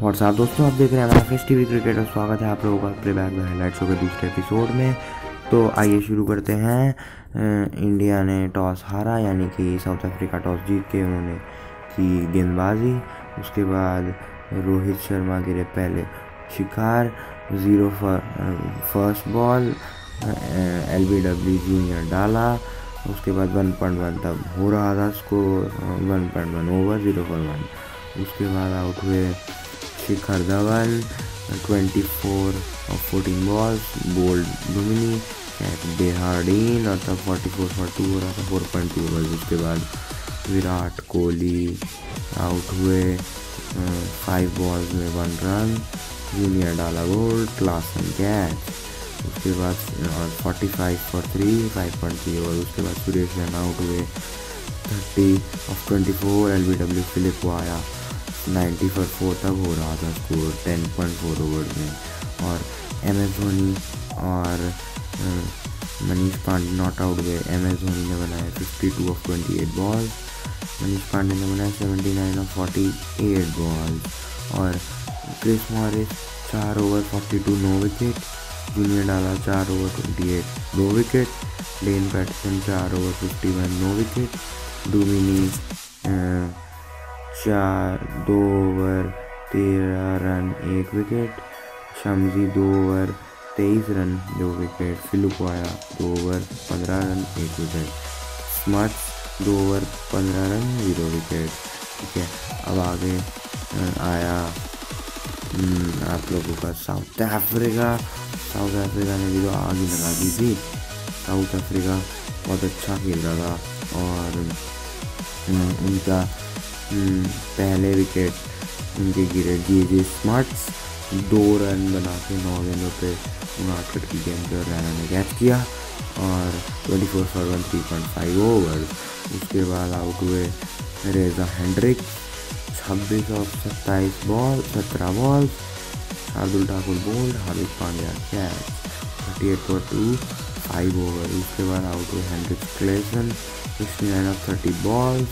साथ दोस्तों, आप देख रहे हैं हमारा फेस टीवी क्रिकेट और स्वागत है आप लोगों का प्ले बैक में हाईलाइट शो के दूसरे एपिसोड में। तो आइए शुरू करते हैं। इंडिया ने टॉस हारा, यानी कि साउथ अफ्रीका टॉस जीत के उन्होंने की गेंदबाजी। उसके बाद रोहित शर्मा गिरे पहले शिकार zero first ball L B W Junior Dala. उसके बाद वन पॉइंट वन तब हो रहा था उसको one point one over zero for one उसके बाद आउट हुए शिखर धवन 24 और 14 बॉल्स बोल्ड डोमिनी बेहार्डीन और तब 44 फॉर टू रहा था 4.2 ओवर उसके बाद विराट कोहली आउट हुए फाइव बॉल्स में one run Junior Dala gold class and catch उसके बाद और 45 for three five point three over उसके बाद सुरेश रैना आउट हुए 30 of 24 L B W Philip को आया नाइन्टी फॉर फोर तक हो रहा था score ten point four over में। और एम एस धोनी और मनीष पांडे नॉट आउट गए। एम एस धोनी ने बनाया fifty two of twenty eight ball Manish Pandey ने बनाया seventy nine of forty eight ball और क्रिस मॉरिस चार over forty two no wicket Junior Dala चार ओवर ट्वेंटी एट दो विकेट लेन Patterson चार over fifty one no wicket Duminy चार, दो over, तेरह रन, एक विकेट। शमजी दो ओवर, तेईस रन, दो विकेट। फिलुक आया दो ओवर, पंद्रह रन, एक विकेट। स्मार्ट दो ओवर, पंद्रह रन, ज़ीरो विकेट। ठीक है, अब आगे आया आप लोगों का साउथ अफ्रीका। साउथ अफ्रीका ने भी तो आगे लगा दी थी। साउथ अफ्रीका बहुत अच्छा खेल रहा था और उनका पहले विकेट उनके गिरे। जी जे स्मार्ट्स दो रन बना के नौ गेंदों पे उनासठ की गेंद पर रैना ने कैच किया और twenty four for one three point five over उसके बाद आउट हुए रेजा हैंड्रिक छब्बीस और सत्ताईस बॉल सत्रह ball Shardul Thakur bowled Hardik Pandya catch thirty eight for two five over उसके बाद आउट हुए Heinrich Klaasen sixty nine of thirty balls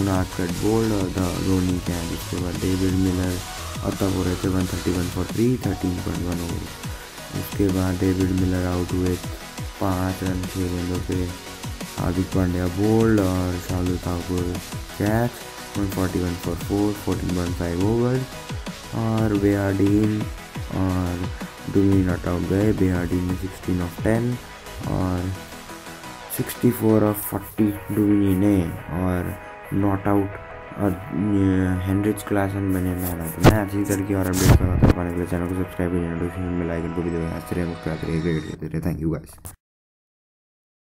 उनासठ bowled और धोनी कैच उसके बाद डेविड मिलर और तब हो रहे थे one thirty one for three thirteen point one over उसके बाद डेविड मिलर आउट हुए पाँच रन छः गेंदों पे। हार्दिक पांड्या बोल्ड और Shardul Thakur catch one forty one for four fourteen point five over और बेहाडीन और डूमी नॉट आउट गए बेहाडीन में सिक्सटीन ऑफ़ टेन और sixty four of forty Duminy ने, और नॉट आउट और हेनरिच क्लास बने मैन ऑफ़ मैं अच्छी तरीके और अपडेट करवाता पाने चैनल को सब्सक्राइब करें नोटिफिकेशन में लाइक थैंक यू गाइस